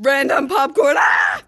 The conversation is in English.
Random popcorn. Ah!